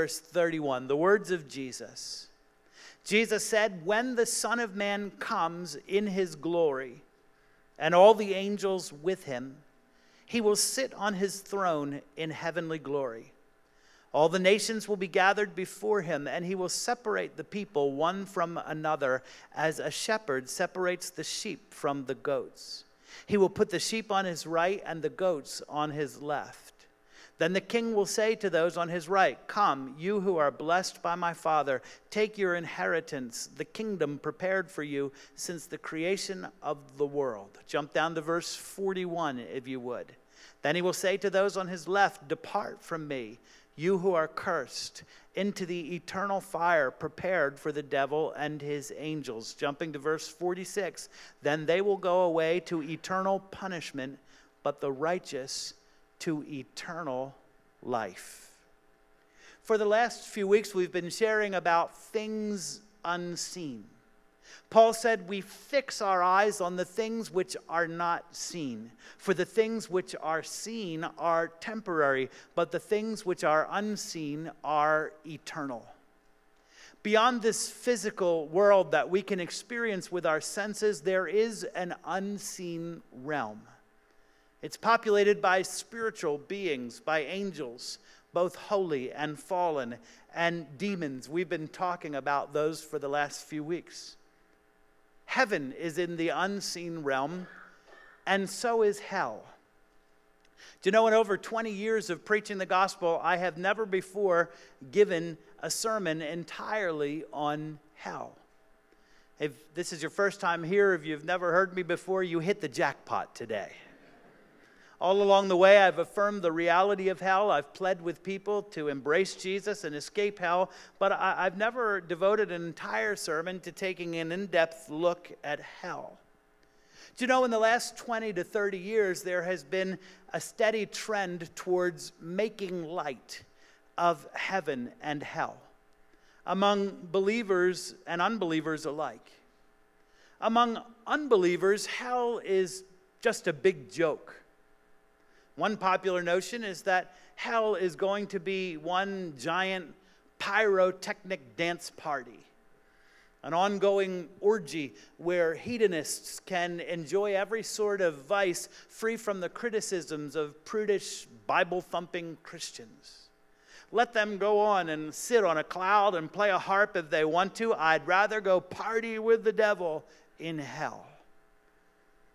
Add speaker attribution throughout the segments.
Speaker 1: verse 31, the words of Jesus. Jesus said, When the Son of Man comes in his glory, and all the angels with him, he will sit on his throne in heavenly glory. All the nations will be gathered before him, and he will separate the people one from another, as a shepherd separates the sheep from the goats. He will put the sheep on his right and the goats on his left. Then the king will say to those on his right, Come, you who are blessed by my Father, take your inheritance, the kingdom prepared for you since the creation of the world. Jump down to verse 41, if you would. Then he will say to those on his left, Depart from me, you who are cursed, into the eternal fire prepared for the devil and his angels. Jumping to verse 46, then they will go away to eternal punishment, but the righteous to eternal life. For the last few weeks, we've been sharing about things unseen. Paul said, We fix our eyes on the things which are not seen. For the things which are seen are temporary, but the things which are unseen are eternal. Beyond this physical world that we can experience with our senses, there is an unseen realm. It's populated by spiritual beings, by angels, both holy and fallen, and demons. We've been talking about those for the last few weeks. Heaven is in the unseen realm, and so is hell. Do you know, in over 20 years of preaching the gospel, I have never before given a sermon entirely on hell. If this is your first time here, if you've never heard me before, you hit the jackpot today. All along the way, I've affirmed the reality of hell. I've pled with people to embrace Jesus and escape hell, but I, have never devoted an entire sermon to taking an in depth look at hell. Do you know, in the last 20 to 30 years, there has been a steady trend towards making light of heaven and hell among believers and unbelievers alike. Among unbelievers, hell is just a big joke. One popular notion is that hell is going to be one giant pyrotechnic dance party, an ongoing orgy where hedonists can enjoy every sort of vice free from the criticisms of prudish, Bible thumping Christians. Let them go on and sit on a cloud and play a harp if they want to. I'd rather go party with the devil in hell.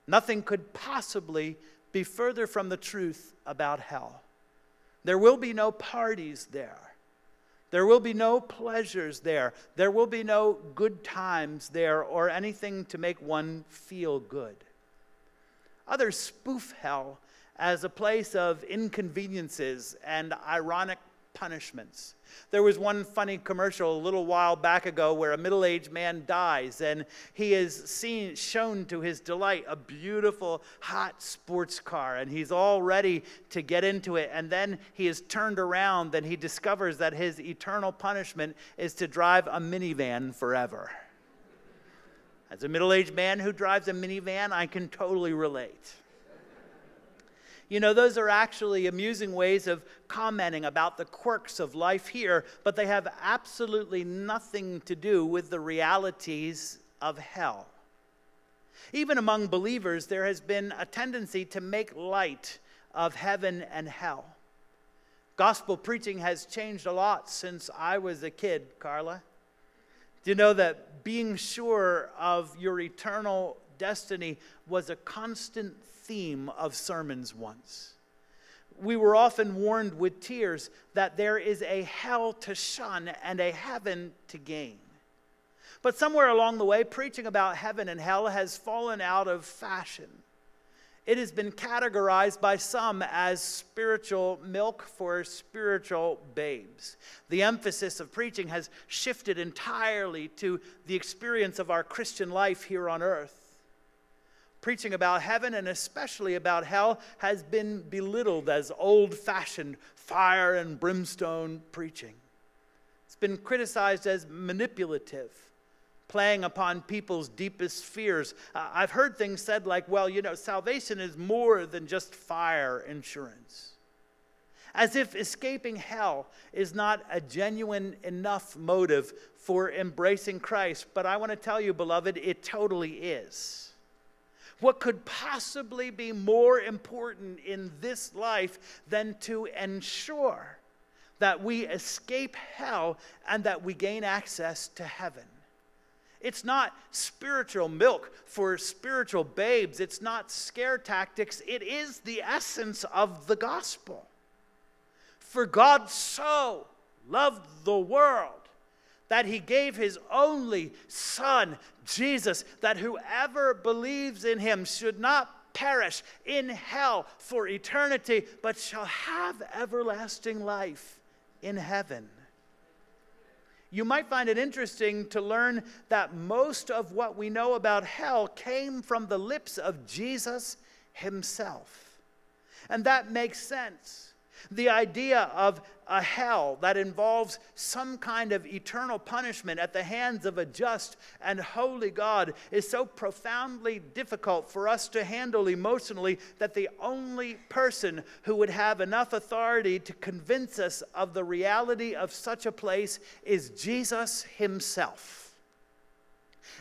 Speaker 1: Nothing could possibly be further from the truth about hell. There will be no parties there. There will be no pleasures there. There will be no good times there or anything to make one feel good. Others spoof hell as a place of inconveniences and ironic punishments. There was one funny commercial a little while back ago where a middle aged man dies and he is seen, shown to his delight a beautiful, hot sports car and he's all ready to get into it. And then he is turned around and he discovers that his eternal punishment is to drive a minivan forever. As a middle aged man who drives a minivan, I can totally relate. You know, those are actually amusing ways of commenting about the quirks of life here, but they have absolutely nothing to do with the realities of hell. Even among believers, there has been a tendency to make light of heaven and hell. Gospel preaching has changed a lot since I was a kid, Carla. Do you know that being sure of your eternal destiny was a constant theme of sermons once. We were often warned with tears that there is a hell to shun and a heaven to gain. But somewhere along the way, preaching about heaven and hell has fallen out of fashion. It has been categorized by some as spiritual milk for spiritual babes. The emphasis of preaching has shifted entirely to the experience of our Christian life here on earth preaching about heaven and especially about hell has been belittled as old fashioned fire and brimstone preaching. It's been criticized as manipulative, playing upon people's deepest fears. Uh, I've heard things said like, well, you know, salvation is more than just fire insurance. As if escaping hell is not a genuine enough motive for embracing Christ. But I want to tell you, beloved, it totally is. What could possibly be more important in this life than to ensure that we escape hell and that we gain access to heaven? It's not spiritual milk for spiritual babes. It's not scare tactics. It is the essence of the gospel. For God so loved the world that he gave his only Son, Jesus, that whoever believes in him should not perish in hell for eternity, but shall have everlasting life in heaven you might find it interesting to learn that most of what we know about hell came from the lips of Jesus himself. And that makes sense the idea of a hell that involves some kind of eternal punishment at the hands of a just and holy God is so profoundly difficult for us to handle emotionally that the only person who would have enough authority to convince us of the reality of such a place is Jesus himself.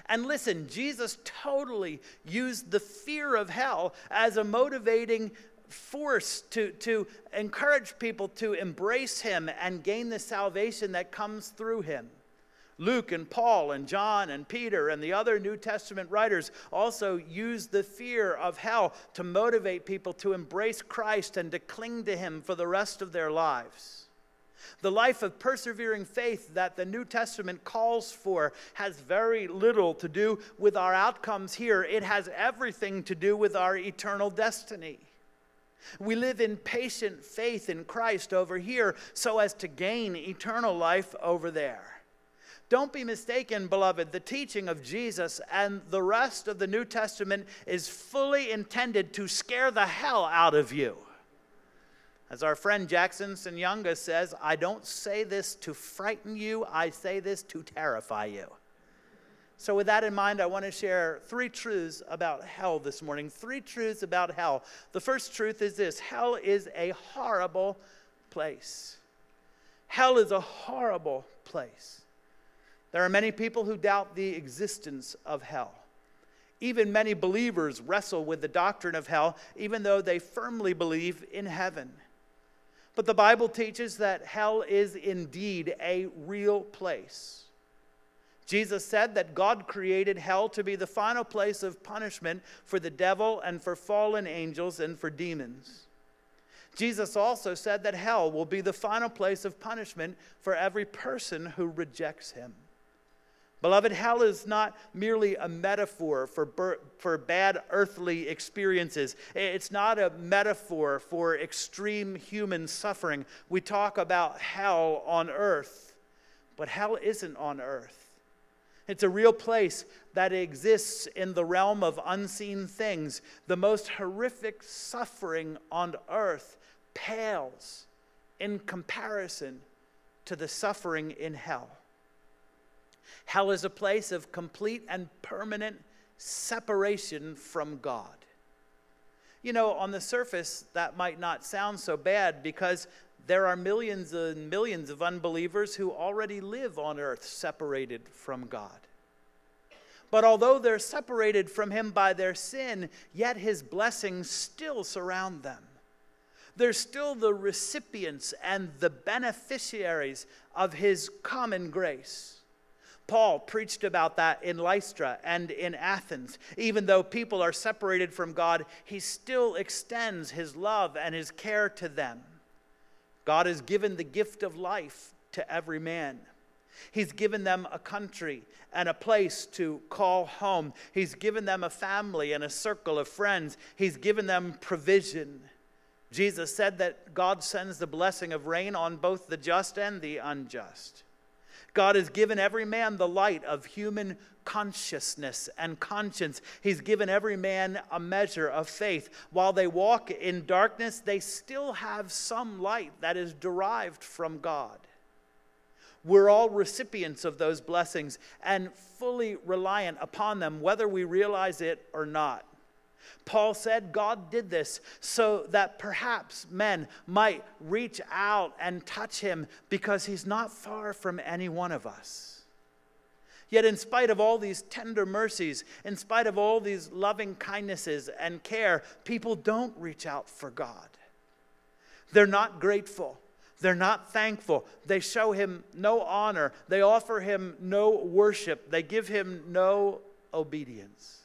Speaker 1: And listen, Jesus totally used the fear of hell as a motivating force to, to encourage people to embrace him and gain the salvation that comes through him. Luke and Paul and John and Peter and the other New Testament writers also use the fear of hell to motivate people to embrace Christ and to cling to him for the rest of their lives. The life of persevering faith that the New Testament calls for has very little to do with our outcomes here. It has everything to do with our eternal destiny. We live in patient faith in Christ over here so as to gain eternal life over there. Don't be mistaken, beloved. The teaching of Jesus and the rest of the New Testament is fully intended to scare the hell out of you. As our friend Jackson Senyonga says, I don't say this to frighten you, I say this to terrify you. So, with that in mind, I want to share three truths about hell this morning. Three truths about hell. The first truth is this hell is a horrible place. Hell is a horrible place. There are many people who doubt the existence of hell. Even many believers wrestle with the doctrine of hell, even though they firmly believe in heaven. But the Bible teaches that hell is indeed a real place. Jesus said that God created hell to be the final place of punishment for the devil and for fallen angels and for demons. Jesus also said that hell will be the final place of punishment for every person who rejects him. Beloved, hell is not merely a metaphor for, for bad earthly experiences. It's not a metaphor for extreme human suffering. We talk about hell on earth, but hell isn't on earth. It's a real place that exists in the realm of unseen things. The most horrific suffering on earth pales in comparison to the suffering in hell. Hell is a place of complete and permanent separation from God. You know, on the surface, that might not sound so bad because there are millions and millions of unbelievers who already live on earth separated from God. But although they're separated from Him by their sin, yet His blessings still surround them. They're still the recipients and the beneficiaries of His common grace. Paul preached about that in Lystra and in Athens. Even though people are separated from God, he still extends his love and his care to them. God has given the gift of life to every man. He's given them a country and a place to call home. He's given them a family and a circle of friends. He's given them provision. Jesus said that God sends the blessing of rain on both the just and the unjust. God has given every man the light of human consciousness and conscience. He's given every man a measure of faith. While they walk in darkness, they still have some light that is derived from God. We're all recipients of those blessings and fully reliant upon them, whether we realize it or not. Paul said God did this so that perhaps men might reach out and touch him because he's not far from any one of us. Yet, in spite of all these tender mercies, in spite of all these loving kindnesses and care, people don't reach out for God. They're not grateful. They're not thankful. They show him no honor. They offer him no worship. They give him no obedience.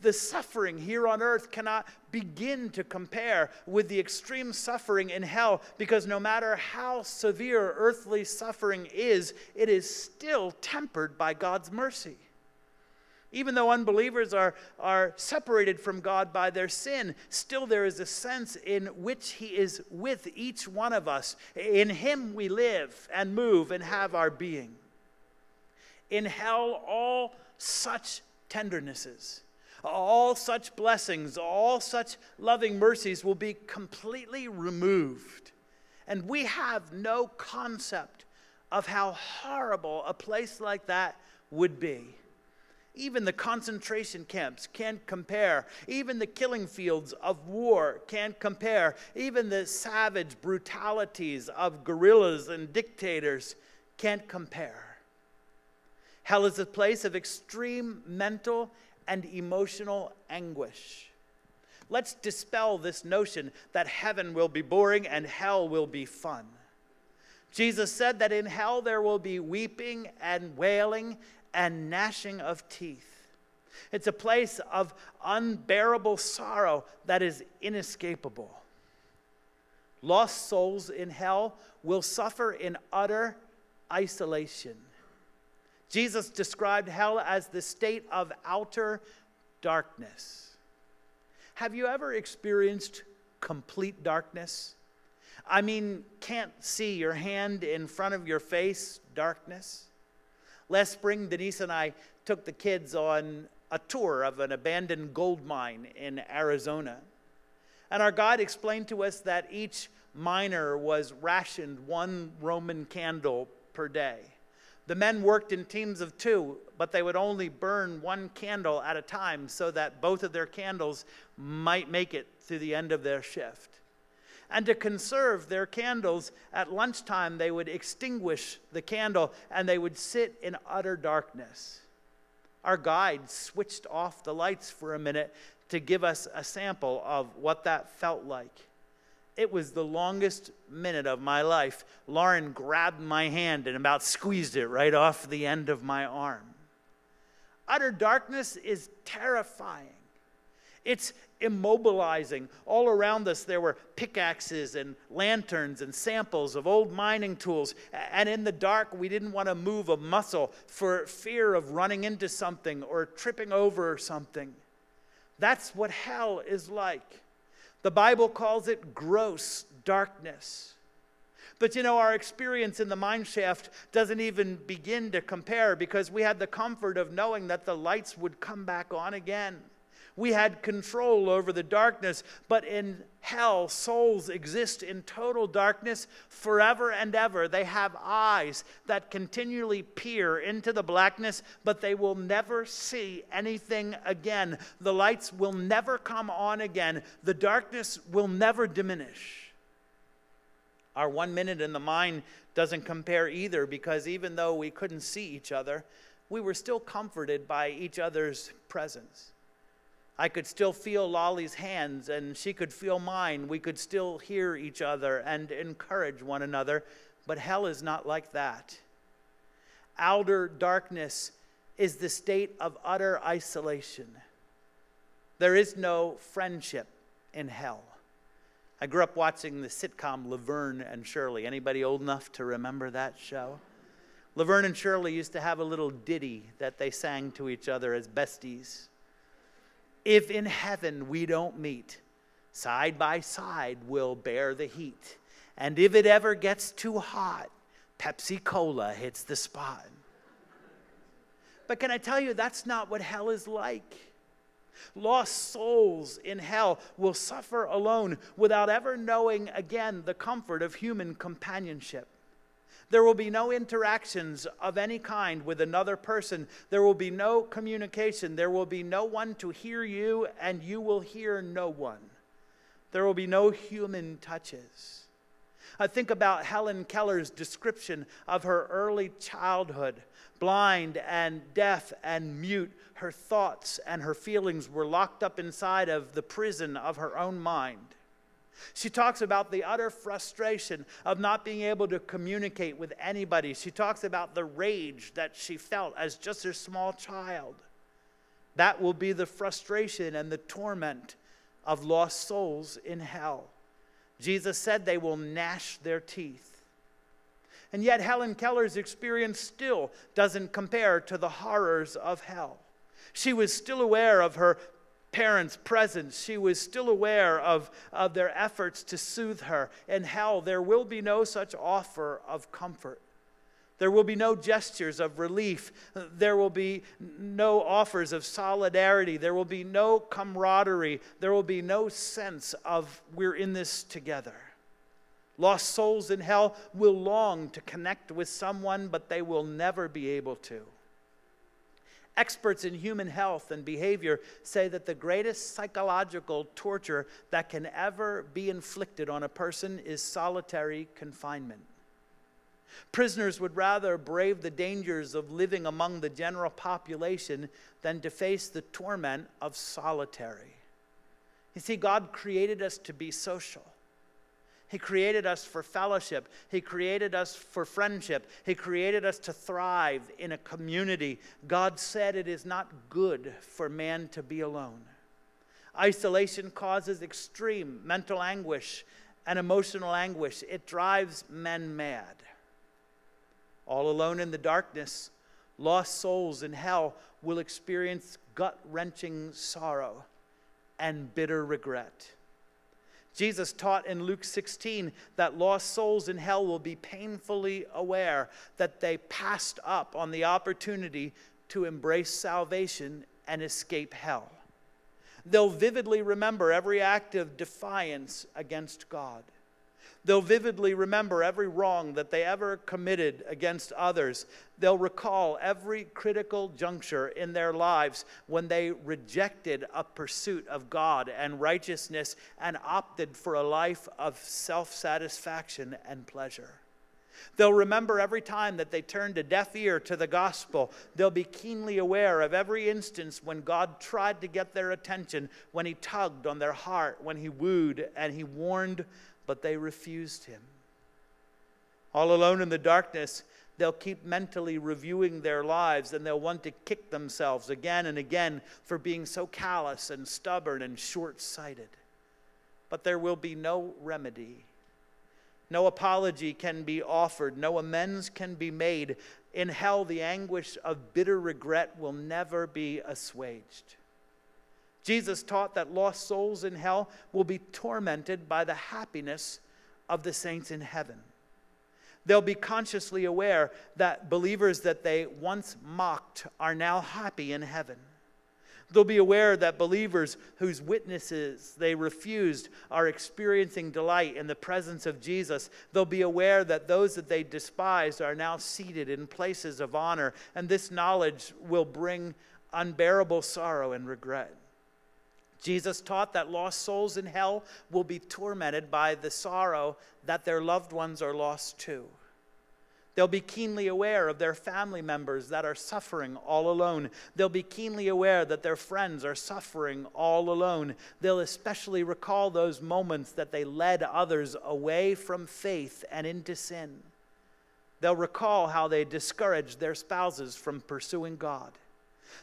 Speaker 1: The suffering here on earth cannot begin to compare with the extreme suffering in hell because no matter how severe earthly suffering is, it is still tempered by God's mercy. Even though unbelievers are, are separated from God by their sin, still there is a sense in which He is with each one of us. In Him we live and move and have our being. In hell, all such tendernesses all such blessings, all such loving mercies will be completely removed. And we have no concept of how horrible a place like that would be. Even the concentration camps can't compare. Even the killing fields of war can't compare. Even the savage brutalities of guerrillas and dictators can't compare. Hell is a place of extreme mental and emotional anguish. Let's dispel this notion that heaven will be boring and hell will be fun. Jesus said that in hell there will be weeping and wailing and gnashing of teeth. It's a place of unbearable sorrow that is inescapable. Lost souls in hell will suffer in utter isolation. Jesus described hell as the state of outer darkness. Have you ever experienced complete darkness? I mean, can't see your hand in front of your face darkness? Last spring, Denise and I took the kids on a tour of an abandoned gold mine in Arizona. And our guide explained to us that each miner was rationed one Roman candle per day. The men worked in teams of two, but they would only burn one candle at a time so that both of their candles might make it through the end of their shift. And to conserve their candles, at lunchtime they would extinguish the candle and they would sit in utter darkness. Our guide switched off the lights for a minute to give us a sample of what that felt like. It was the longest minute of my life. Lauren grabbed my hand and about squeezed it right off the end of my arm. Utter darkness is terrifying. It's immobilizing. All around us, there were pickaxes and lanterns and samples of old mining tools. And in the dark, we didn't want to move a muscle for fear of running into something or tripping over something. That's what hell is like. The Bible calls it gross darkness. But you know, our experience in the mine shaft doesn't even begin to compare because we had the comfort of knowing that the lights would come back on again. We had control over the darkness, but in hell, souls exist in total darkness forever and ever. They have eyes that continually peer into the blackness, but they will never see anything again. The lights will never come on again. The darkness will never diminish. Our one minute in the mine doesn't compare either because even though we couldn't see each other, we were still comforted by each other's presence. I could still feel Lolly's hands and she could feel mine. We could still hear each other and encourage one another. But hell is not like that. Outer darkness is the state of utter isolation. There is no friendship in hell. I grew up watching the sitcom Laverne and Shirley. Anybody old enough to remember that show? Laverne and Shirley used to have a little ditty that they sang to each other as besties. If in heaven we don't meet, side by side we'll bear the heat. And if it ever gets too hot, Pepsi Cola hits the spot. But can I tell you, that's not what hell is like. Lost souls in hell will suffer alone without ever knowing again the comfort of human companionship. There will be no interactions of any kind with another person. There will be no communication. There will be no one to hear you, and you will hear no one. There will be no human touches. I think about Helen Keller's description of her early childhood. Blind and deaf and mute, her thoughts and her feelings were locked up inside of the prison of her own mind. She talks about the utter frustration of not being able to communicate with anybody. She talks about the rage that she felt as just a small child. That will be the frustration and the torment of lost souls in hell. Jesus said they will gnash their teeth. And yet, Helen Keller's experience still doesn't compare to the horrors of hell. She was still aware of her parents' presence. She was still aware of, of their efforts to soothe her. In hell, there will be no such offer of comfort. There will be no gestures of relief. There will be no offers of solidarity. There will be no camaraderie. There will be no sense of we're in this together. Lost souls in hell will long to connect with someone, but they will never be able to. Experts in human health and behavior say that the greatest psychological torture that can ever be inflicted on a person is solitary confinement. Prisoners would rather brave the dangers of living among the general population than to face the torment of solitary. You see, God created us to be social. He created us for fellowship. He created us for friendship. He created us to thrive in a community. God said it is not good for man to be alone. Isolation causes extreme mental anguish and emotional anguish, it drives men mad. All alone in the darkness, lost souls in hell will experience gut wrenching sorrow and bitter regret. Jesus taught in Luke 16 that lost souls in hell will be painfully aware that they passed up on the opportunity to embrace salvation and escape hell. They'll vividly remember every act of defiance against God. They'll vividly remember every wrong that they ever committed against others. They'll recall every critical juncture in their lives when they rejected a pursuit of God and righteousness and opted for a life of self satisfaction and pleasure. They'll remember every time that they turned a deaf ear to the gospel. They'll be keenly aware of every instance when God tried to get their attention, when He tugged on their heart, when He wooed and He warned but they refused him. All alone in the darkness, they'll keep mentally reviewing their lives and they'll want to kick themselves again and again for being so callous and stubborn and short sighted. But there will be no remedy. No apology can be offered, no amends can be made. In hell, the anguish of bitter regret will never be assuaged. Jesus taught that lost souls in hell will be tormented by the happiness of the saints in heaven. They'll be consciously aware that believers that they once mocked are now happy in heaven. They'll be aware that believers whose witnesses they refused are experiencing delight in the presence of Jesus. They'll be aware that those that they despised are now seated in places of honor, and this knowledge will bring unbearable sorrow and regret. Jesus taught that lost souls in hell will be tormented by the sorrow that their loved ones are lost too. They'll be keenly aware of their family members that are suffering all alone. They'll be keenly aware that their friends are suffering all alone. They'll especially recall those moments that they led others away from faith and into sin. They'll recall how they discouraged their spouses from pursuing God.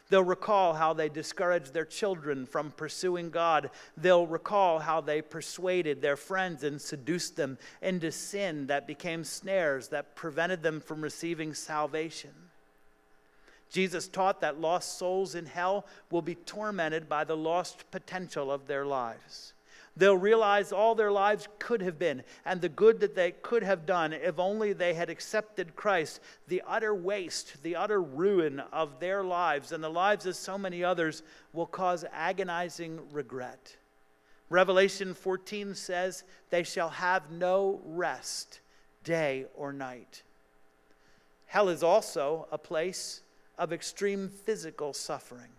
Speaker 1: They'll recall how they discouraged their children from pursuing God. They'll recall how they persuaded their friends and seduced them into sin that became snares that prevented them from receiving salvation. Jesus taught that lost souls in hell will be tormented by the lost potential of their lives. They'll realize all their lives could have been and the good that they could have done if only they had accepted Christ. The utter waste, the utter ruin of their lives and the lives of so many others will cause agonizing regret. Revelation 14 says, They shall have no rest, day or night. Hell is also a place of extreme physical suffering.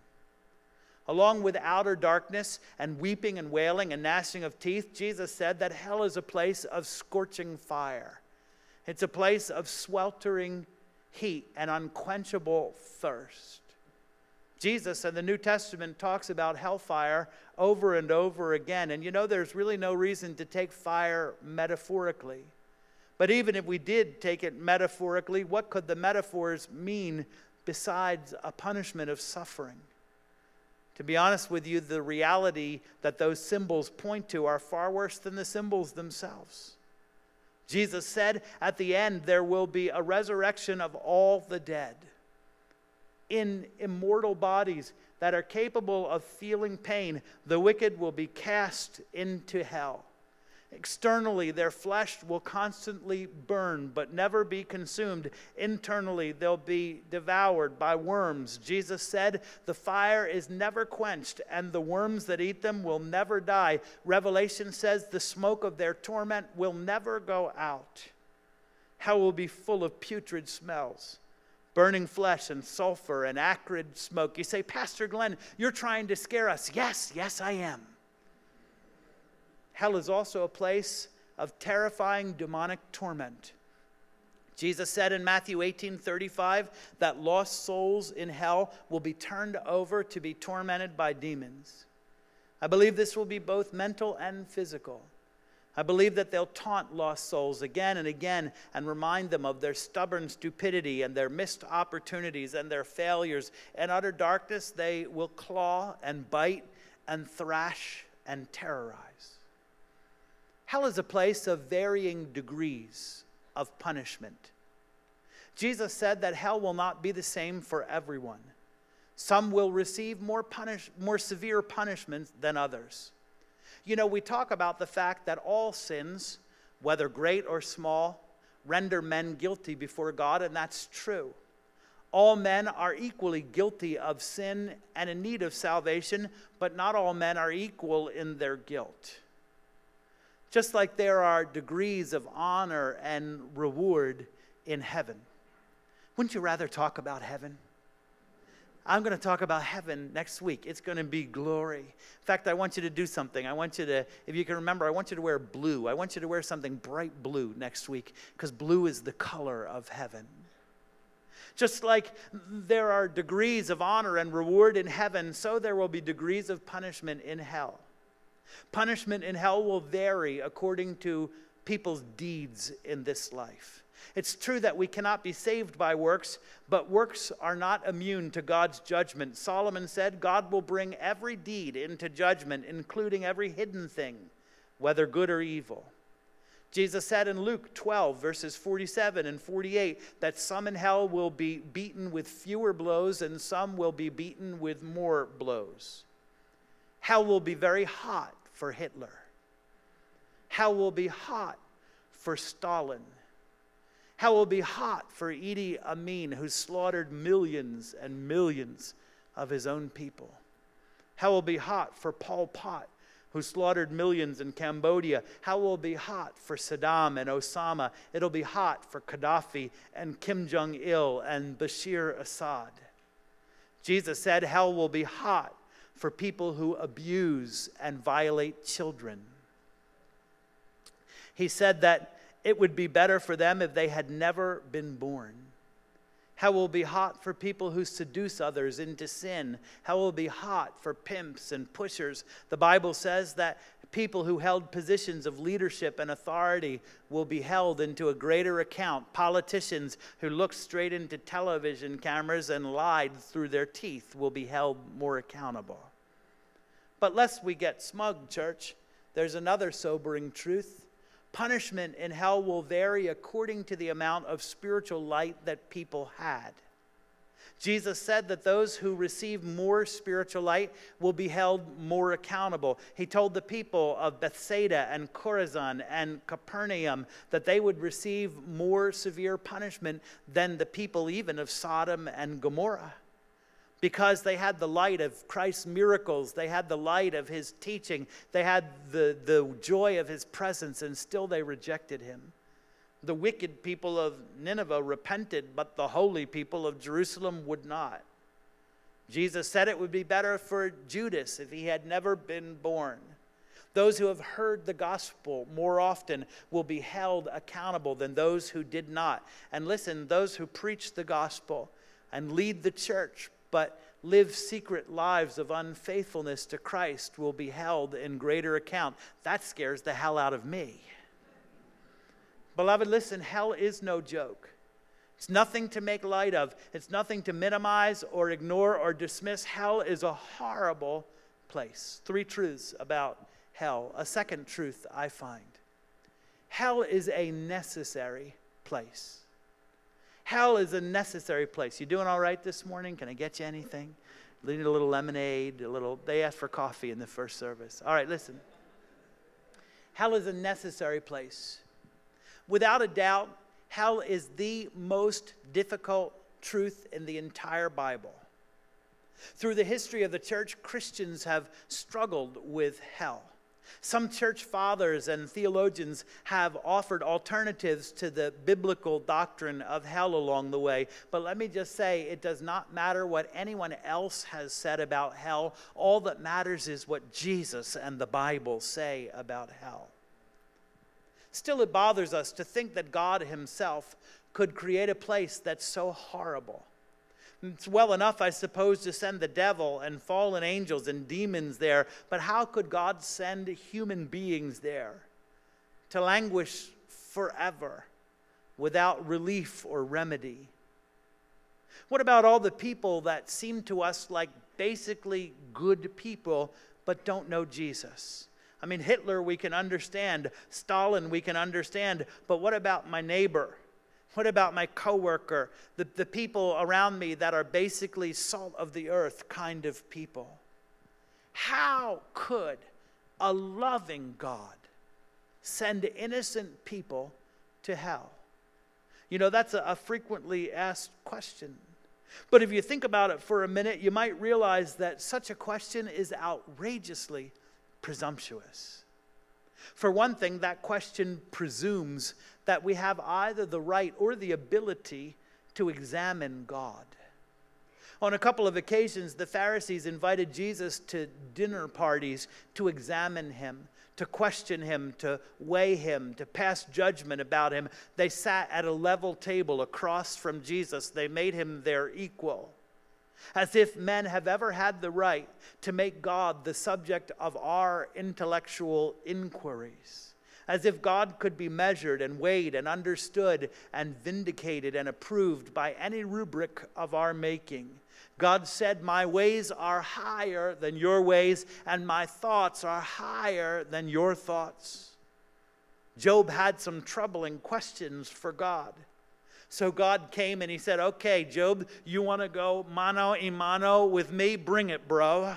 Speaker 1: Along with outer darkness and weeping and wailing and gnashing of teeth, Jesus said that hell is a place of scorching fire. It's a place of sweltering heat and unquenchable thirst. Jesus in the New Testament talks about hellfire over and over again. And you know, there's really no reason to take fire metaphorically. But even if we did take it metaphorically, what could the metaphors mean besides a punishment of suffering? To be honest with you, the reality that those symbols point to are far worse than the symbols themselves. Jesus said at the end, there will be a resurrection of all the dead in immortal bodies that are capable of feeling pain. The wicked will be cast into hell. Externally, their flesh will constantly burn but never be consumed. Internally, they'll be devoured by worms. Jesus said, The fire is never quenched, and the worms that eat them will never die. Revelation says, The smoke of their torment will never go out. Hell will be full of putrid smells burning flesh and sulfur and acrid smoke. You say, Pastor Glenn, you're trying to scare us. Yes, yes, I am. Hell is also a place of terrifying demonic torment. Jesus said in Matthew 18 35 that lost souls in hell will be turned over to be tormented by demons. I believe this will be both mental and physical. I believe that they'll taunt lost souls again and again and remind them of their stubborn stupidity and their missed opportunities and their failures. In utter darkness, they will claw and bite and thrash and terrorize. Hell is a place of varying degrees of punishment. Jesus said that hell will not be the same for everyone. Some will receive more, punish, more severe punishments than others. You know, we talk about the fact that all sins, whether great or small, render men guilty before God, and that's true. All men are equally guilty of sin and in need of salvation, but not all men are equal in their guilt. Just like there are degrees of honor and reward in heaven. Wouldn't you rather talk about heaven? I'm going to talk about heaven next week. It's going to be glory. In fact, I want you to do something. I want you to, if you can remember, I want you to wear blue. I want you to wear something bright blue next week because blue is the color of heaven. Just like there are degrees of honor and reward in heaven, so there will be degrees of punishment in hell. Punishment in hell will vary according to people's deeds in this life. It's true that we cannot be saved by works, but works are not immune to God's judgment. Solomon said, God will bring every deed into judgment, including every hidden thing, whether good or evil. Jesus said in Luke 12, verses 47 and 48, that some in hell will be beaten with fewer blows and some will be beaten with more blows. Hell will be very hot for Hitler. Hell will be hot for Stalin. Hell will be hot for Idi Amin, who slaughtered millions and millions of his own people. Hell will be hot for Pol Pot, who slaughtered millions in Cambodia. Hell will be hot for Saddam and Osama. It'll be hot for Gaddafi and Kim Jong il and Bashir Assad. Jesus said hell will be hot for people who abuse and violate children. He said that it would be better for them if they had never been born. Hell will be hot for people who seduce others into sin. Hell will be hot for pimps and pushers. The Bible says that people who held positions of leadership and authority will be held into a greater account. Politicians who looked straight into television cameras and lied through their teeth will be held more accountable. But lest we get smug, church, there's another sobering truth punishment in hell will vary according to the amount of spiritual light that people had. Jesus said that those who receive more spiritual light will be held more accountable. He told the people of Bethsaida and Chorazin and Capernaum that they would receive more severe punishment than the people even of Sodom and Gomorrah because they had the light of Christ's miracles, they had the light of his teaching, they had the, the joy of his presence, and still they rejected him. The wicked people of Nineveh repented, but the holy people of Jerusalem would not. Jesus said it would be better for Judas if he had never been born. Those who have heard the gospel more often will be held accountable than those who did not. And listen, those who preach the gospel and lead the church, but live secret lives of unfaithfulness to Christ will be held in greater account. That scares the hell out of me. Beloved, listen, hell is no joke. It's nothing to make light of, it's nothing to minimize or ignore or dismiss. Hell is a horrible place. Three truths about hell. A second truth I find hell is a necessary place. Hell is a necessary place. You doing all right this morning? Can I get you anything? You need a little lemonade, a little. They asked for coffee in the first service. All right, listen. Hell is a necessary place. Without a doubt, hell is the most difficult truth in the entire Bible. Through the history of the church, Christians have struggled with hell. Some church fathers and theologians have offered alternatives to the biblical doctrine of hell along the way. But let me just say, it does not matter what anyone else has said about hell. All that matters is what Jesus and the Bible say about hell. Still, it bothers us to think that God Himself could create a place that's so horrible it's well enough, I suppose, to send the devil and fallen angels and demons there, but how could God send human beings there to languish forever without relief or remedy? What about all the people that seem to us like basically good people but don't know Jesus? I mean, Hitler we can understand, Stalin we can understand, but what about my neighbor? What about my coworker, the, the people around me that are basically salt of the earth kind of people? How could a loving God send innocent people to hell? You know, that's a, a frequently asked question. But if you think about it for a minute, you might realize that such a question is outrageously presumptuous. For one thing, that question presumes that we have either the right or the ability to examine God. On a couple of occasions, the Pharisees invited Jesus to dinner parties to examine him, to question him, to weigh him, to pass judgment about him. They sat at a level table across from Jesus, they made him their equal. As if men have ever had the right to make God the subject of our intellectual inquiries as if God could be measured and weighed and understood and vindicated and approved by any rubric of our making. God said, My ways are higher than your ways, and my thoughts are higher than your thoughts. Job had some troubling questions for God. So God came and he said, Okay, Job, you want to go mano a mano with me? Bring it, bro.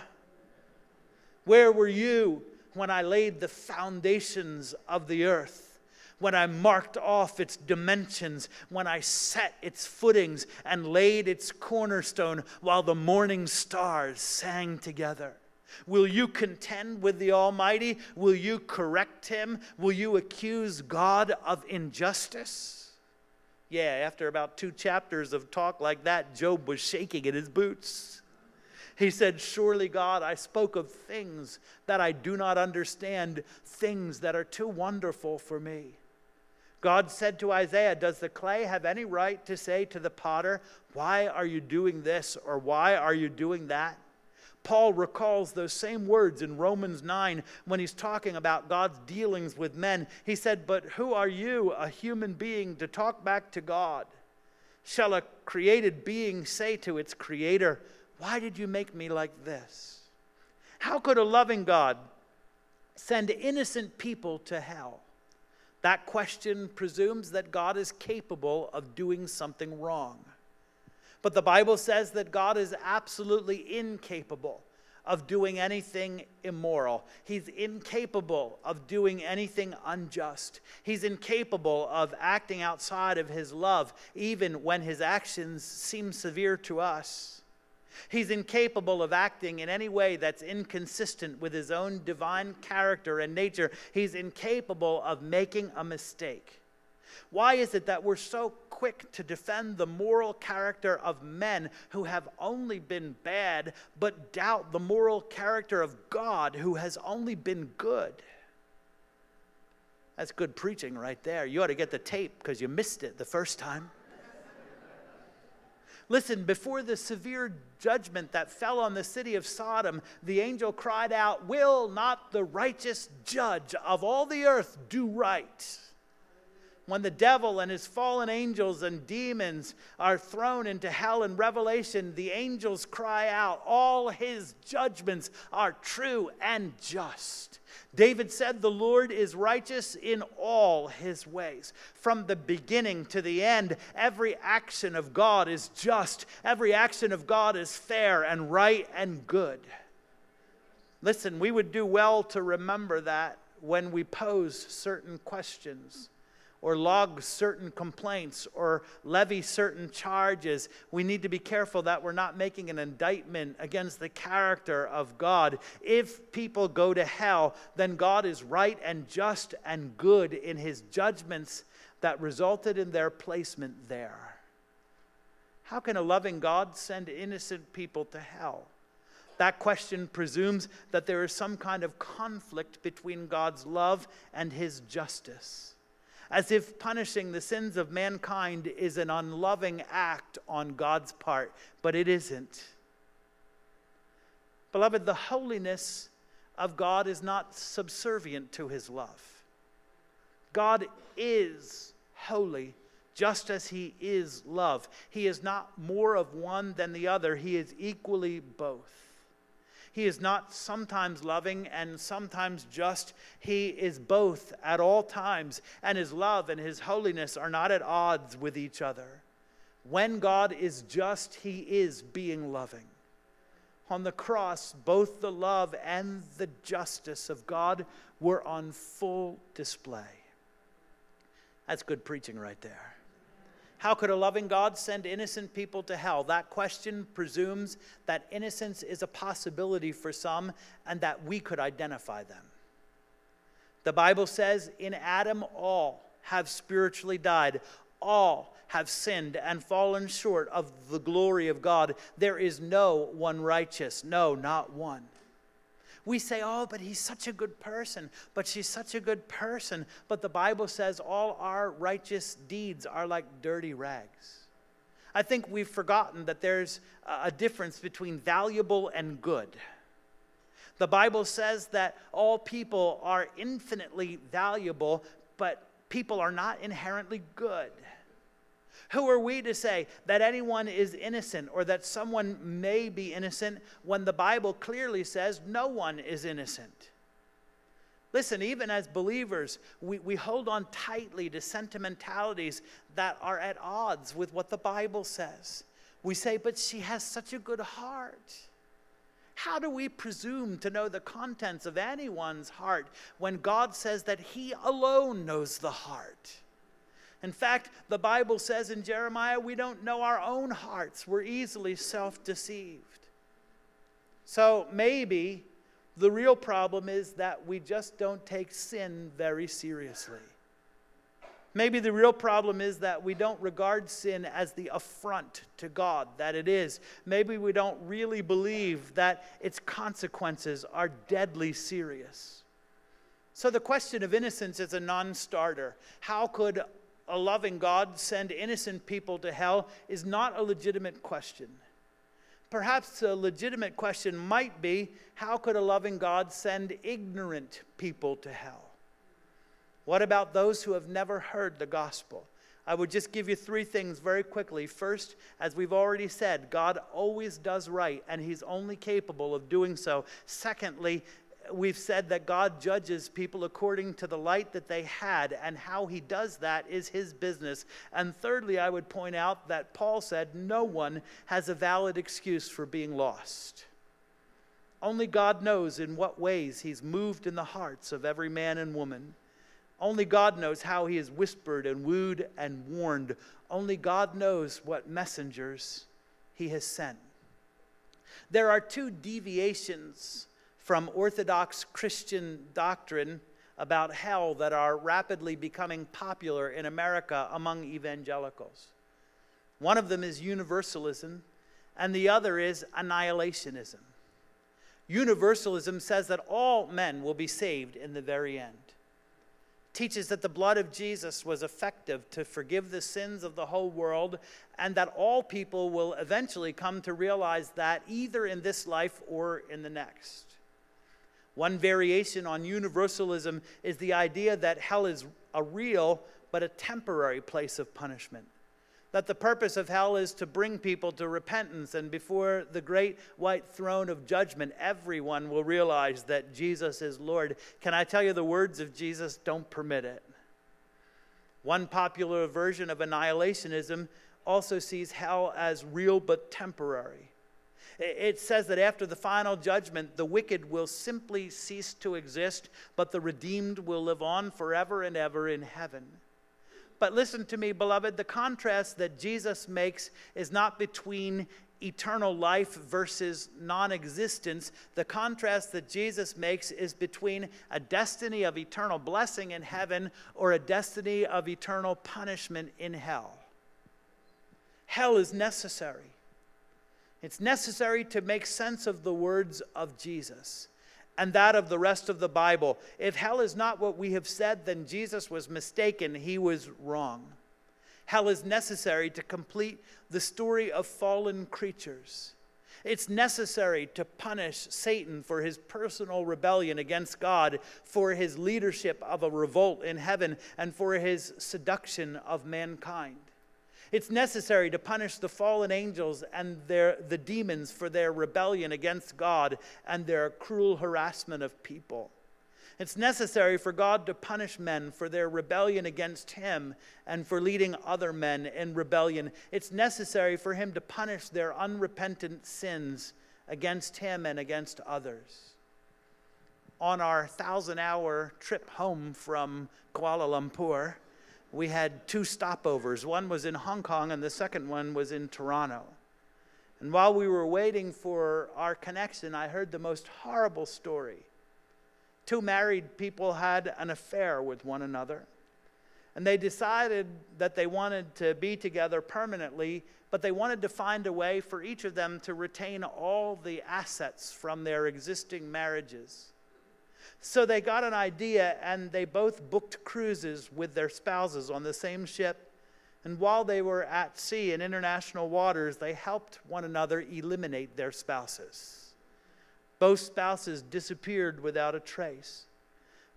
Speaker 1: Where were you when I laid the foundations of the earth, when I marked off its dimensions, when I set its footings and laid its cornerstone while the morning stars sang together. Will you contend with the Almighty? Will you correct him? Will you accuse God of injustice? Yeah, after about two chapters of talk like that, Job was shaking in his boots. He said, Surely, God, I spoke of things that I do not understand, things that are too wonderful for me. God said to Isaiah, Does the clay have any right to say to the potter, Why are you doing this or why are you doing that? Paul recalls those same words in Romans 9 when he's talking about God's dealings with men. He said, But who are you, a human being, to talk back to God? Shall a created being say to its creator, why did you make me like this? How could a loving God send innocent people to hell? That question presumes that God is capable of doing something wrong. But the Bible says that God is absolutely incapable of doing anything immoral. He's incapable of doing anything unjust. He's incapable of acting outside of his love, even when his actions seem severe to us. He's incapable of acting in any way that's inconsistent with his own divine character and nature. He's incapable of making a mistake. Why is it that we're so quick to defend the moral character of men who have only been bad, but doubt the moral character of God who has only been good? That's good preaching right there. You ought to get the tape because you missed it the first time. Listen, before the severe judgment that fell on the city of Sodom, the angel cried out, Will not the righteous judge of all the earth do right? When the devil and his fallen angels and demons are thrown into hell in Revelation, the angels cry out, All his judgments are true and just. David said, The Lord is righteous in all his ways. From the beginning to the end, every action of God is just, every action of God is fair and right and good. Listen, we would do well to remember that when we pose certain questions or log certain complaints or levy certain charges, we need to be careful that we're not making an indictment against the character of God. If people go to hell, then God is right and just and good in his judgments that resulted in their placement there. How can a loving God send innocent people to hell? That question presumes that there is some kind of conflict between God's love and his justice as if punishing the sins of mankind is an unloving act on God's part, but it isn't. Beloved, the holiness of God is not subservient to his love. God is holy just as he is love. He is not more of one than the other, he is equally both. He is not sometimes loving and sometimes just. He is both at all times, and his love and his holiness are not at odds with each other. When God is just, he is being loving. On the cross, both the love and the justice of God were on full display. That's good preaching right there. How could a loving God send innocent people to hell? That question presumes that innocence is a possibility for some and that we could identify them. The Bible says, In Adam, all have spiritually died, all have sinned and fallen short of the glory of God. There is no one righteous, no, not one. We say, oh, but he's such a good person, but she's such a good person. But the Bible says all our righteous deeds are like dirty rags. I think we've forgotten that there's a difference between valuable and good. The Bible says that all people are infinitely valuable, but people are not inherently good. Who are we to say that anyone is innocent or that someone may be innocent when the Bible clearly says no one is innocent? Listen, even as believers, we, we hold on tightly to sentimentalities that are at odds with what the Bible says. We say, but she has such a good heart. How do we presume to know the contents of anyone's heart when God says that He alone knows the heart? In fact, the Bible says in Jeremiah, we don't know our own hearts. We're easily self deceived. So maybe the real problem is that we just don't take sin very seriously. Maybe the real problem is that we don't regard sin as the affront to God that it is. Maybe we don't really believe that its consequences are deadly serious. So the question of innocence is a non starter. How could a loving God send innocent people to hell is not a legitimate question. Perhaps a legitimate question might be how could a loving God send ignorant people to hell? What about those who have never heard the gospel? I would just give you three things very quickly. First, as we've already said, God always does right, and He's only capable of doing so. Secondly, we've said that God judges people according to the light that they had, and how he does that is his business. And thirdly, I would point out that Paul said no one has a valid excuse for being lost. Only God knows in what ways he's moved in the hearts of every man and woman. Only God knows how he has whispered and wooed and warned. Only God knows what messengers he has sent. There are two deviations from Orthodox Christian doctrine about hell that are rapidly becoming popular in America among evangelicals. One of them is universalism, and the other is annihilationism. Universalism says that all men will be saved in the very end. Teaches that the blood of Jesus was effective to forgive the sins of the whole world, and that all people will eventually come to realize that either in this life or in the next. One variation on universalism is the idea that hell is a real but a temporary place of punishment. That the purpose of hell is to bring people to repentance, and before the great white throne of judgment, everyone will realize that Jesus is Lord. Can I tell you the words of Jesus don't permit it? One popular version of annihilationism also sees hell as real but temporary. It says that after the final judgment, the wicked will simply cease to exist, but the redeemed will live on forever and ever in heaven. But listen to me, beloved, the contrast that Jesus makes is not between eternal life versus non existence. The contrast that Jesus makes is between a destiny of eternal blessing in heaven or a destiny of eternal punishment in hell. Hell is necessary. It's necessary to make sense of the words of Jesus and that of the rest of the Bible. If hell is not what we have said, then Jesus was mistaken. He was wrong. Hell is necessary to complete the story of fallen creatures. It's necessary to punish Satan for his personal rebellion against God, for his leadership of a revolt in heaven, and for his seduction of mankind. It's necessary to punish the fallen angels and their, the demons for their rebellion against God and their cruel harassment of people. It's necessary for God to punish men for their rebellion against Him and for leading other men in rebellion. It's necessary for Him to punish their unrepentant sins against Him and against others. On our thousand hour trip home from Kuala Lumpur, we had two stopovers. One was in Hong Kong, and the second one was in Toronto. And while we were waiting for our connection, I heard the most horrible story. Two married people had an affair with one another. And they decided that they wanted to be together permanently, but they wanted to find a way for each of them to retain all the assets from their existing marriages. So they got an idea and they both booked cruises with their spouses on the same ship. And while they were at sea in international waters, they helped one another eliminate their spouses. Both spouses disappeared without a trace.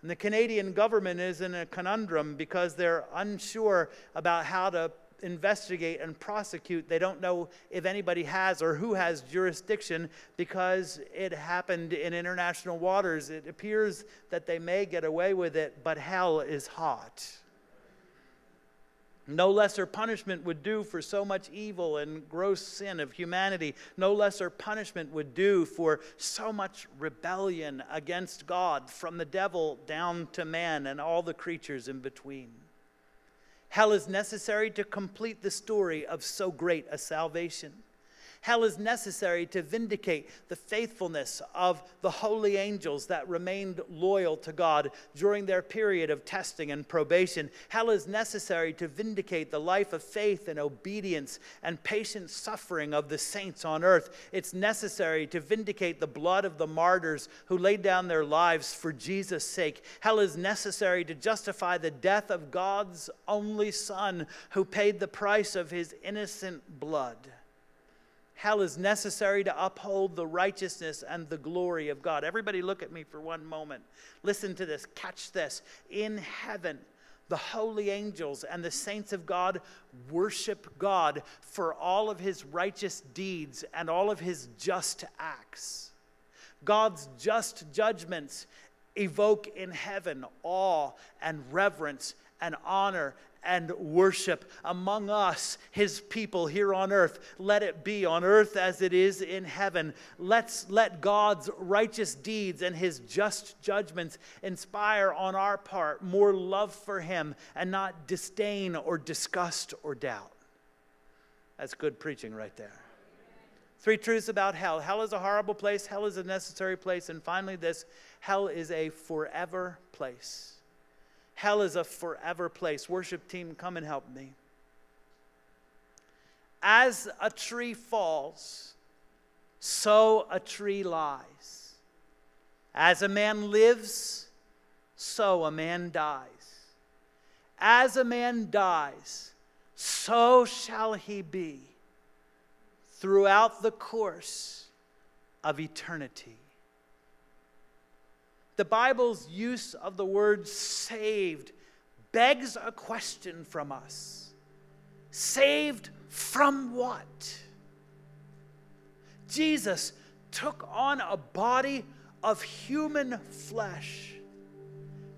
Speaker 1: And the Canadian government is in a conundrum because they're unsure about how to investigate and prosecute. They don't know if anybody has or who has jurisdiction because it happened in international waters. It appears that they may get away with it, but hell is hot. No lesser punishment would do for so much evil and gross sin of humanity. No lesser punishment would do for so much rebellion against God, from the devil down to man and all the creatures in between. Hell is necessary to complete the story of so great a salvation. Hell is necessary to vindicate the faithfulness of the holy angels that remained loyal to God during their period of testing and probation. Hell is necessary to vindicate the life of faith and obedience and patient suffering of the saints on earth. It's necessary to vindicate the blood of the martyrs who laid down their lives for Jesus' sake. Hell is necessary to justify the death of God's only Son who paid the price of his innocent blood. Hell is necessary to uphold the righteousness and the glory of God. Everybody, look at me for one moment. Listen to this, catch this. In heaven, the holy angels and the saints of God worship God for all of his righteous deeds and all of his just acts. God's just judgments evoke in heaven awe and reverence and honor and worship among us, his people here on earth. Let it be on earth as it is in heaven. Let's let God's righteous deeds and his just judgments inspire on our part more love for him and not disdain or disgust or doubt. That's good preaching right there. Three truths about hell hell is a horrible place, hell is a necessary place, and finally, this hell is a forever place. Hell is a forever place. Worship team, come and help me. As a tree falls, so a tree lies. As a man lives, so a man dies. As a man dies, so shall he be throughout the course of eternity. The Bible's use of the word saved begs a question from us Saved from what? Jesus took on a body of human flesh.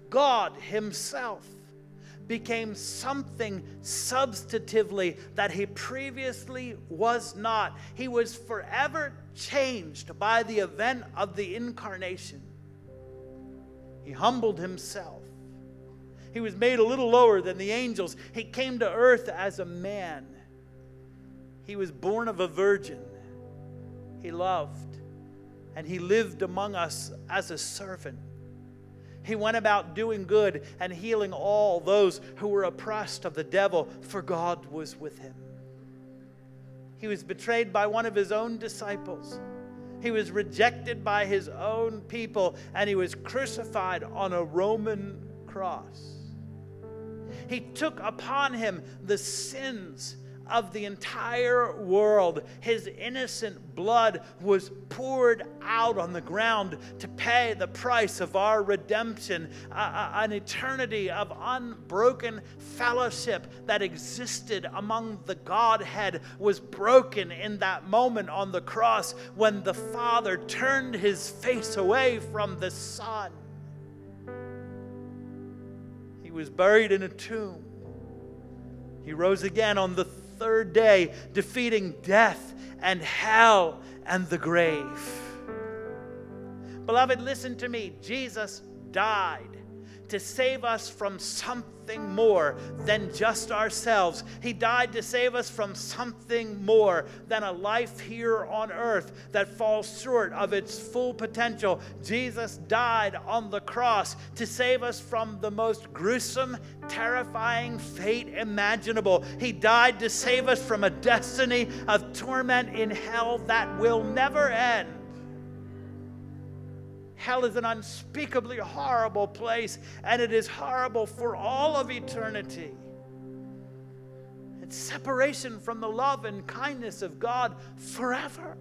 Speaker 1: God Himself became something substantively that He previously was not. He was forever changed by the event of the incarnation. He humbled Himself. He was made a little lower than the angels. He came to earth as a man. He was born of a virgin. He loved, and he lived among us as a servant. He went about doing good and healing all those who were oppressed of the devil, for God was with him. He was betrayed by one of his own disciples. He was rejected by his own people, and he was crucified on a Roman cross. He took upon him the sins of the entire world. His innocent blood was poured out on the ground to pay the price of our redemption, an eternity of unbroken fellowship that existed among the Godhead was broken in that moment on the cross when the Father turned his face away from the Son. He was buried in a tomb. He rose again on the third day, defeating death and hell and the grave. Beloved, listen to me. Jesus died to save us from something something more than just ourselves. He died to save us from something more than a life here on earth that falls short of its full potential. Jesus died on the cross to save us from the most gruesome, terrifying fate imaginable. He died to save us from a destiny of torment in hell that will never end. Hell is an unspeakably horrible place, and it is horrible for all of eternity. It's separation from the love and kindness of God forever.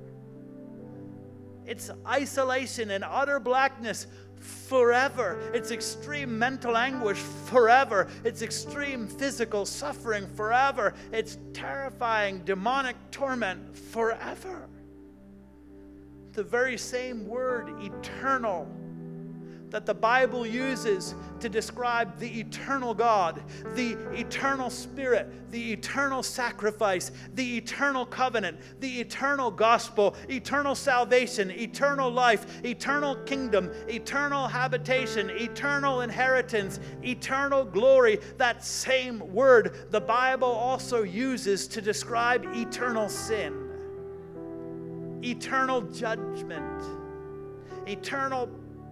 Speaker 1: It's isolation and utter blackness forever. It's extreme mental anguish forever. It's extreme physical suffering forever. It's terrifying demonic torment forever the very same word, eternal, that the Bible uses to describe the eternal God, the eternal Spirit, the eternal sacrifice, the eternal covenant, the eternal gospel, eternal salvation, eternal life, eternal kingdom, eternal habitation, eternal inheritance, eternal glory. That same word the Bible also uses to describe eternal sin eternal judgment, eternal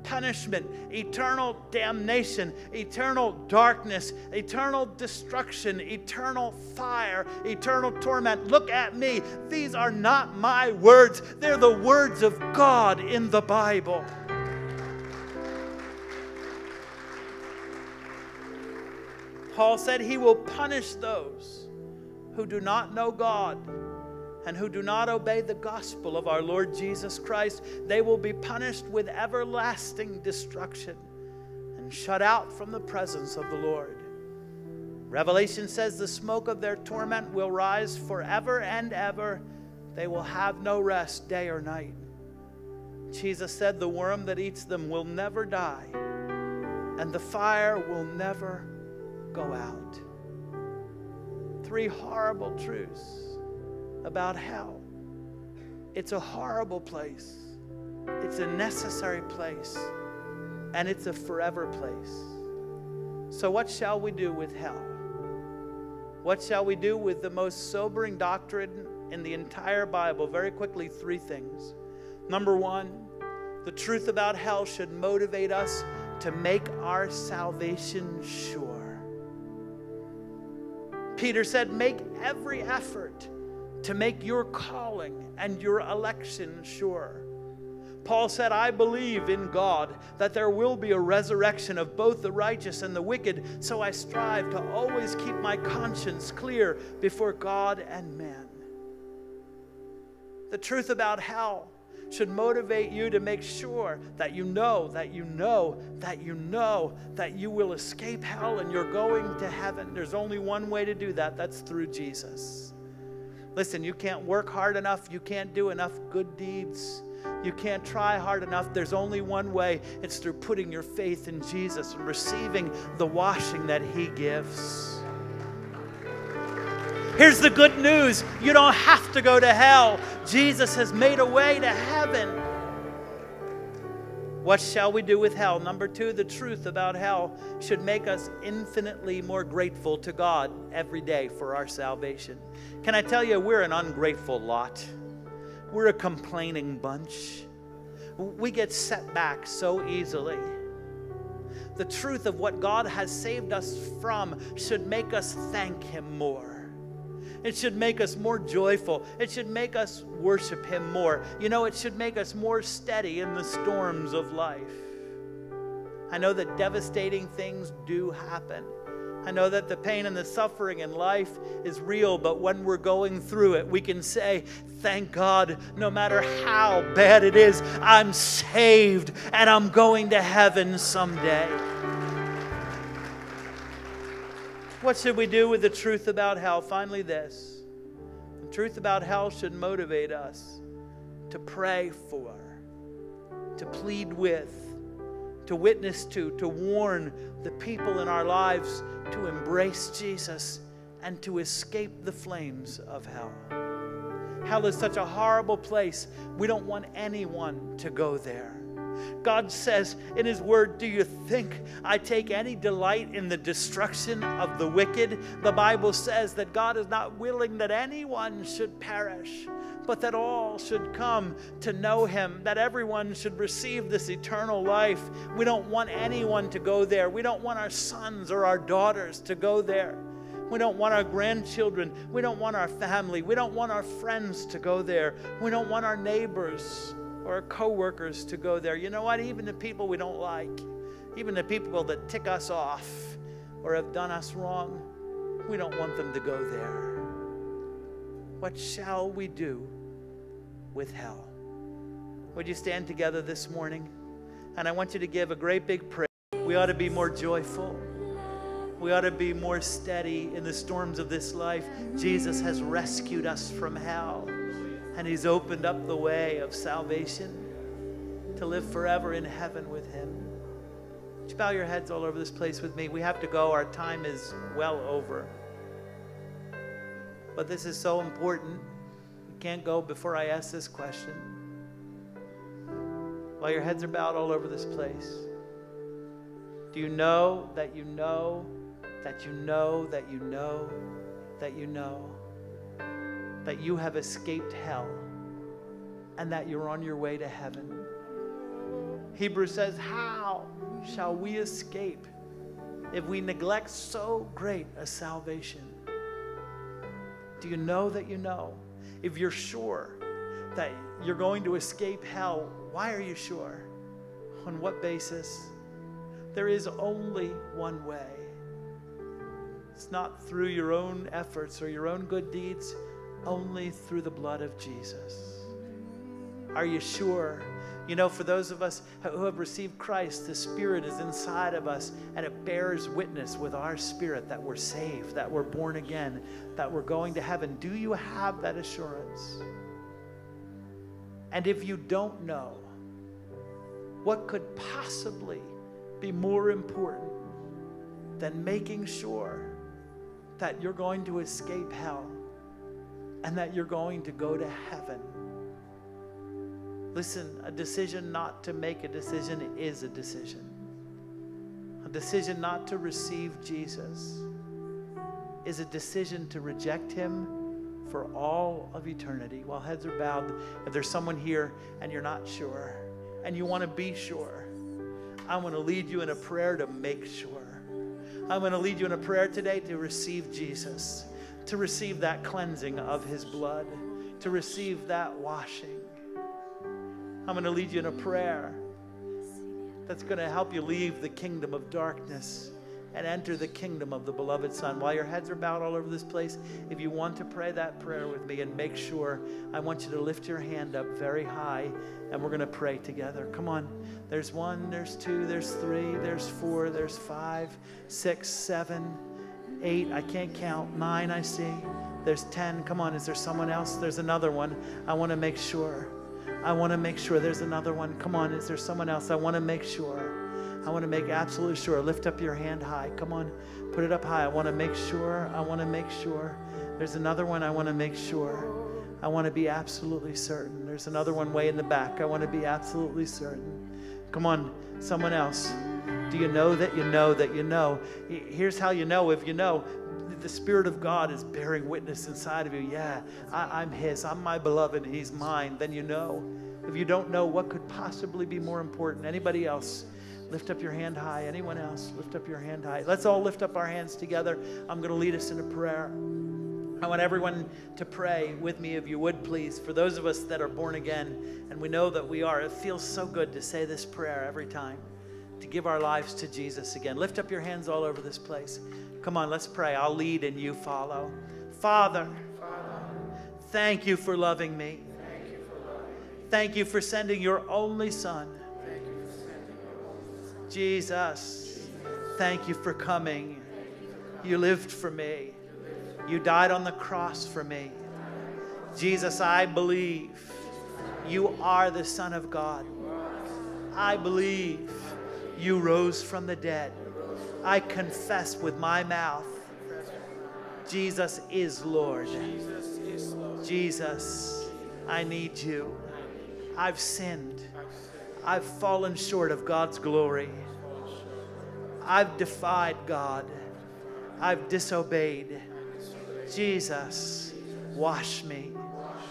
Speaker 1: punishment, eternal damnation, eternal darkness, eternal destruction, eternal fire, eternal torment. Look at me. These are not my words, they're the words of God in the Bible. Paul said he will punish those who do not know God and who do not obey the gospel of our Lord Jesus Christ, they will be punished with everlasting destruction and shut out from the presence of the Lord. Revelation says the smoke of their torment will rise forever and ever. They will have no rest day or night. Jesus said the worm that eats them will never die, and the fire will never go out. Three horrible truths about hell. It's a horrible place, it's a necessary place, and it's a forever place. So, what shall we do with hell? What shall we do with the most sobering doctrine in the entire Bible, very quickly, three things. Number one, the truth about hell should motivate us to make our salvation sure. Peter said, Make every effort to make your calling and your election sure. Paul said, I believe in God that there will be a resurrection of both the righteous and the wicked, so I strive to always keep my conscience clear before God and man. The truth about hell should motivate you to make sure that you know, that you know, that you know that you will escape hell and you're going to heaven. There's only one way to do that that's through Jesus. Listen, you can't work hard enough, you can't do enough good deeds. You can't try hard enough. There's only one way. It's through putting your faith in Jesus and receiving the washing that He gives. Here's the good news you don't have to go to hell. Jesus has made a way to heaven. What shall we do with hell? Number two, the truth about hell should make us infinitely more grateful to God every day for our salvation. Can I tell you, we're an ungrateful lot. We're a complaining bunch. We get set back so easily. The truth of what God has saved us from should make us thank Him more. It should make us more joyful. It should make us worship Him more. You know, it should make us more steady in the storms of life. I know that devastating things do happen. I know that the pain and the suffering in life is real, but when we're going through it, we can say, Thank God, no matter how bad it is, I'm saved and I'm going to heaven someday. What should we do with the truth about hell? Finally, this the truth about hell should motivate us to pray for, to plead with, to witness to, to warn the people in our lives to embrace Jesus and to escape the flames of hell. Hell is such a horrible place. We don't want anyone to go there. God says in His Word, Do you think I take any delight in the destruction of the wicked? The Bible says that God is not willing that anyone should perish, but that all should come to know Him, that everyone should receive this eternal life. We don't want anyone to go there. We don't want our sons or our daughters to go there. We don't want our grandchildren. We don't want our family. We don't want our friends to go there. We don't want our neighbors or coworkers to go there. You know what? Even the people we don't like, even the people that tick us off or have done us wrong, we don't want them to go there. What shall we do with hell? Would you stand together this morning? And I want you to give a great big prayer. We ought to be more joyful. We ought to be more steady in the storms of this life. Jesus has rescued us from hell and He's opened up the way of salvation to live forever in heaven with Him. Would you bow your heads all over this place with me? We have to go. Our time is well over. But this is so important. We can't go before I ask this question. While your heads are bowed all over this place, do you know that you know that you know that you know that you know that you have escaped hell and that you're on your way to heaven. Hebrews says, How shall we escape if we neglect so great a salvation? Do you know that you know? If you're sure that you're going to escape hell, why are you sure? On what basis? There is only one way. It's not through your own efforts or your own good deeds only through the blood of Jesus. Are you sure? You know, for those of us who have received Christ, the Spirit is inside of us and it bears witness with our spirit that we're saved, that we're born again, that we're going to heaven. Do you have that assurance? And if you don't know, what could possibly be more important than making sure that you're going to escape hell? And that you're going to go to heaven. Listen, a decision not to make a decision is a decision. A decision not to receive Jesus is a decision to reject him for all of eternity. While heads are bowed, if there's someone here and you're not sure and you want to be sure, I want to lead you in a prayer to make sure. I'm going to lead you in a prayer today to receive Jesus, to receive that cleansing of his blood, to receive that washing. I'm going to lead you in a prayer that's going to help you leave the kingdom of darkness and enter the kingdom of the beloved Son. While your heads are bowed all over this place, if you want to pray that prayer with me and make sure, I want you to lift your hand up very high and we're going to pray together. Come on. There's one, there's two, there's three, there's four, there's five, six, seven, eight. I can't count. Nine, I see. There's 10. Come on. Is there someone else? There's another one. I want to make sure. I want to make sure. There's another one. Come on. Is there someone else? I want to make sure. I want to make absolutely sure. Lift up your hand high. Come on, put it up high. I want to make sure. I want to make sure. There's another one. I want to make sure. I want to be absolutely certain. There's another one way in the back. I want to be absolutely certain. Come on, someone else. Do you know that you know that you know? Here's how you know if you know. The Spirit of God is bearing witness inside of you. Yeah, I, am His. I'm my beloved. He's mine. Then you know. If you don't know, what could possibly be more important? Anybody else? Lift up your hand high. Anyone else? Lift up your hand high. Let's all lift up our hands together. I'm going to lead us in a prayer. I want everyone to pray with me, if you would, please. For those of us that are born again, and we know that we are, it feels so good to say this prayer every time, to give our lives to Jesus again. Lift up your hands all over this place. Come on, let's pray. I'll lead and you follow. Father, thank you for loving me. Thank you for sending your only Son Jesus, thank you for coming. You lived for me. You died on the cross for me. Jesus, I believe you are the Son of God. I believe you rose from the dead. I confess with my mouth Jesus is Lord. Jesus, I need you. I've sinned. I've fallen short of God's glory. I've defied God. I've disobeyed. Jesus, wash me.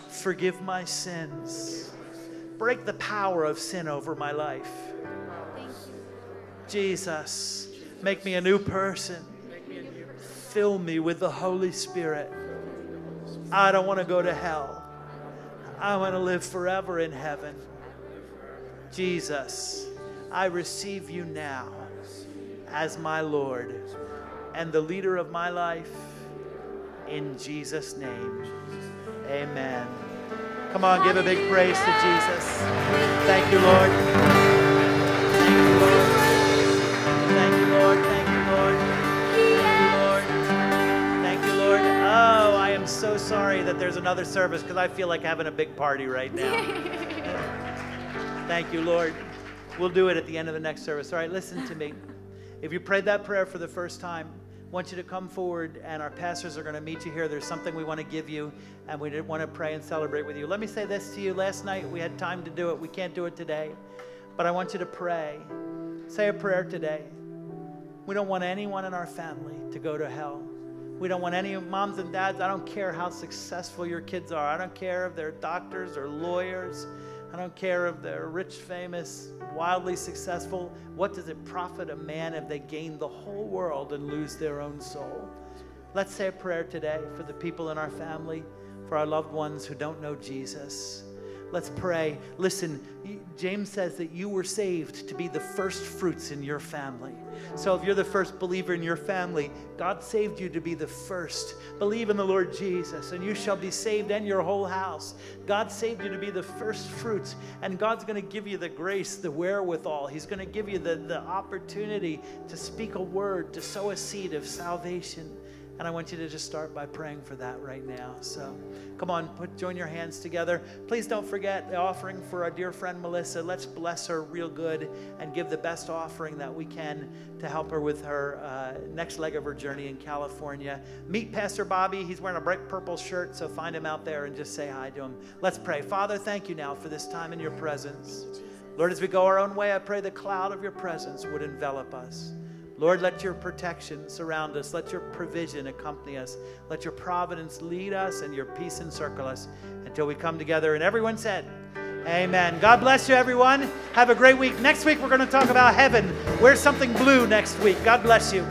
Speaker 1: Forgive my sins. Break the power of sin over my life. Jesus, make me a new person. Fill me with the Holy Spirit. I don't want to go to hell. I want to live forever in heaven. Jesus, I receive you now as my Lord and the leader of my life. In Jesus' name, amen. Come on, give a big praise to Jesus. Thank you, Lord. So sorry that there's another service because I feel like having a big party right now. Thank you, Lord. We'll do it at the end of the next service. All right, listen to me. If you prayed that prayer for the first time, I want you to come forward, and our pastors are going to meet you here. There's something we want to give you, and we want to pray and celebrate with you. Let me say this to you. Last night we had time to do it. We can't do it today, but I want you to pray. Say a prayer today. We don't want anyone in our family to go to hell. We don't want any moms and dads. I don't care how successful your kids are. I don't care if they're doctors or lawyers. I don't care if they're rich, famous, wildly successful. What does it profit a man if they gain the whole world and lose their own soul? Let's say a prayer today for the people in our family, for our loved ones who don't know Jesus. Let's pray. Listen, James says that you were saved to be the first fruits in your family. So if you're the first believer in your family, God saved you to be the first. Believe in the Lord Jesus, and you shall be saved and your whole house. God saved you to be the first fruits, and God's going to give you the grace, the wherewithal. He's going to give you the, the opportunity to speak a word, to sow a seed of salvation. And I want you to just start by praying for that right now. So come on, put, join your hands together. Please don't forget the offering for our dear friend Melissa. Let's bless her real good and give the best offering that we can to help her with her uh, next leg of her journey in California. Meet Pastor Bobby. He's wearing a bright purple shirt, so find him out there and just say hi to him. Let's pray. Father, thank you now for this time in your presence. Lord, as we go our own way, I pray the cloud of your presence would envelop us. Lord, let your protection surround us. Let your provision accompany us. Let your providence lead us and your peace encircle us until we come together. And everyone said, Amen. God bless you, everyone. Have a great week. Next week, we're going to talk about heaven. Wear something blue next week. God bless you.